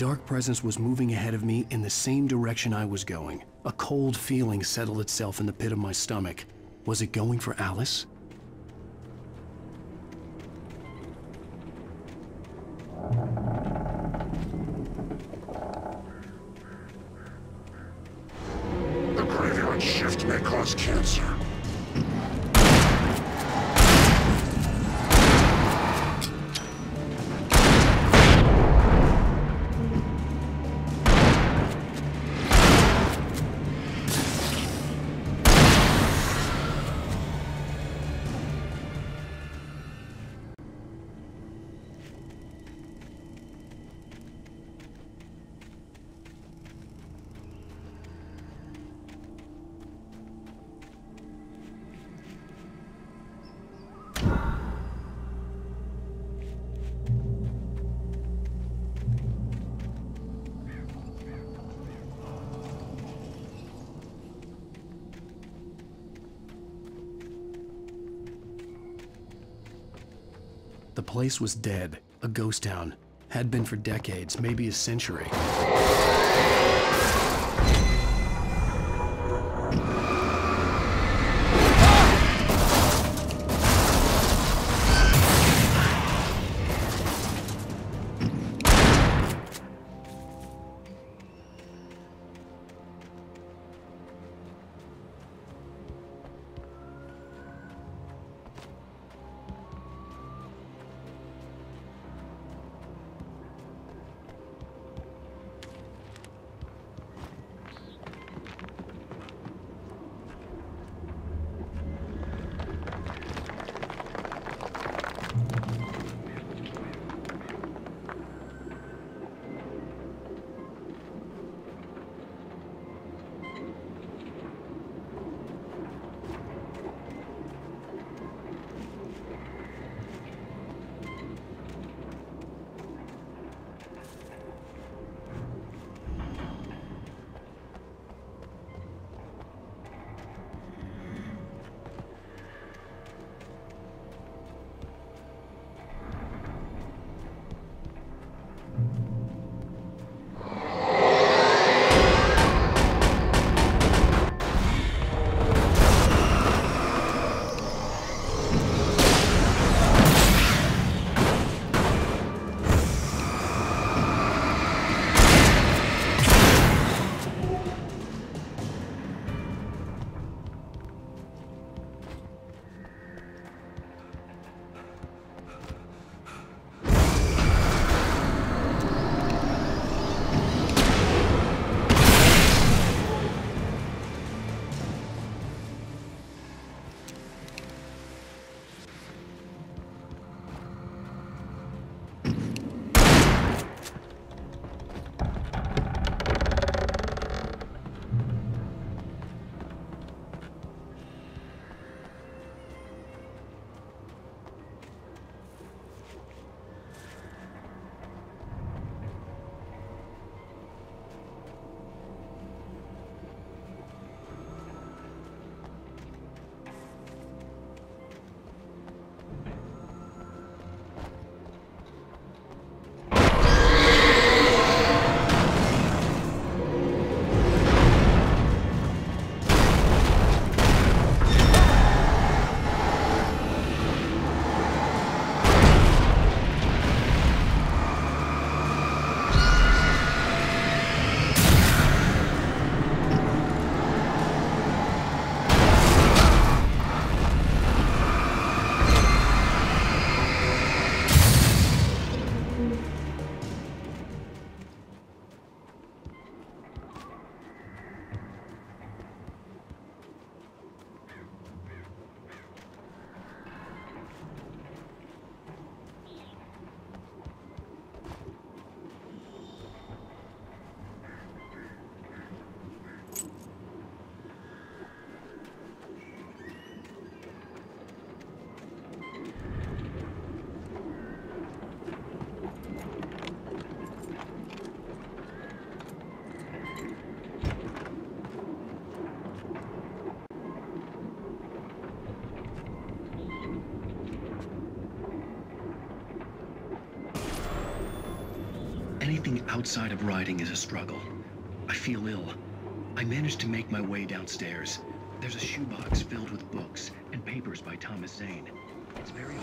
dark presence was moving ahead of me in the same direction I was going. A cold feeling settled itself in the pit of my stomach. Was it going for Alice? The graveyard shift may cause cancer. The place was dead, a ghost town. Had been for decades, maybe a century. Anything outside of riding is a struggle. I feel ill. I managed to make my way downstairs. There's a shoebox filled with books and papers by Thomas Zane. It's very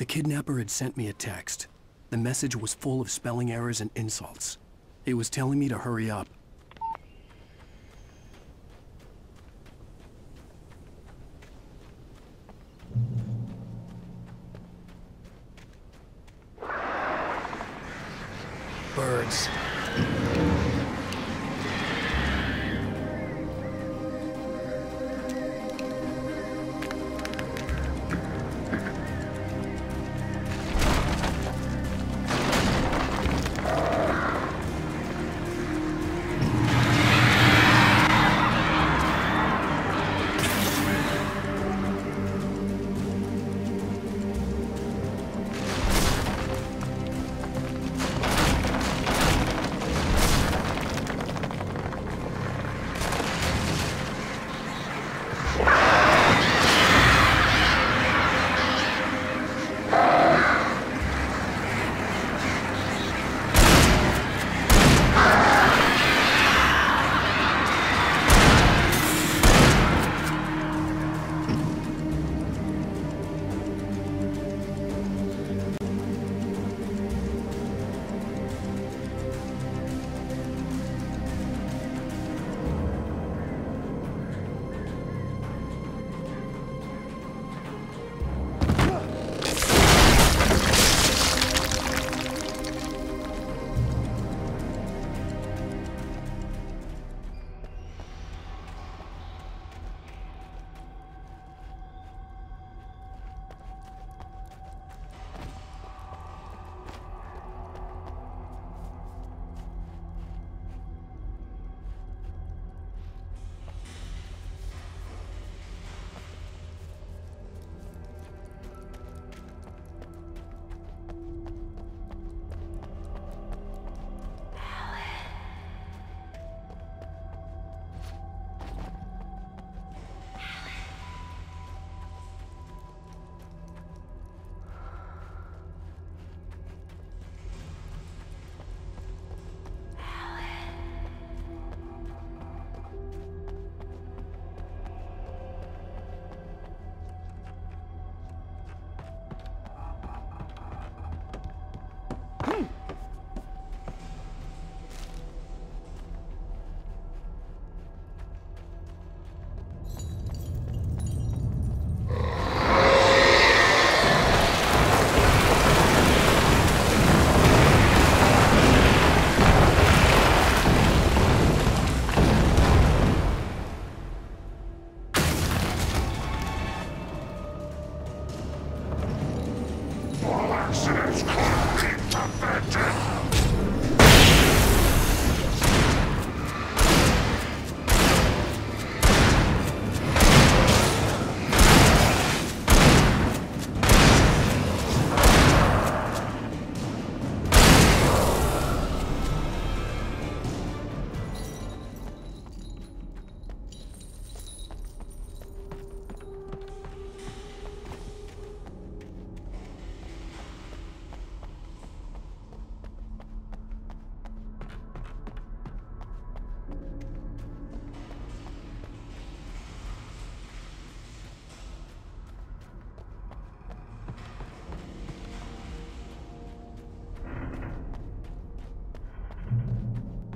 The kidnapper had sent me a text. The message was full of spelling errors and insults. It was telling me to hurry up. Birds.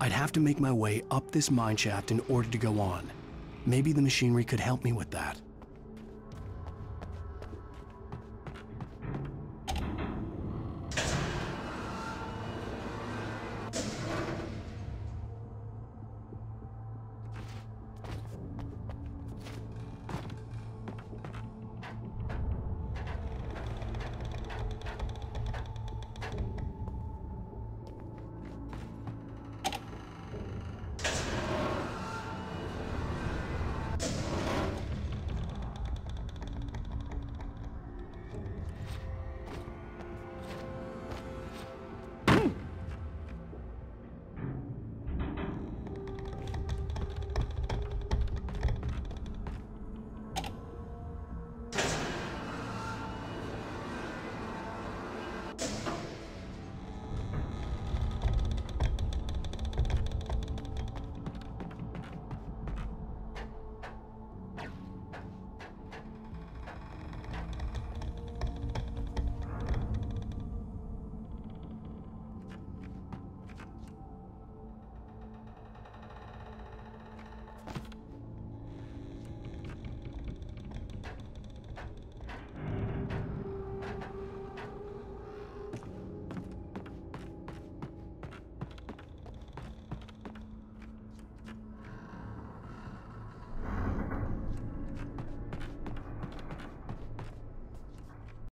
I'd have to make my way up this mine shaft in order to go on. Maybe the machinery could help me with that.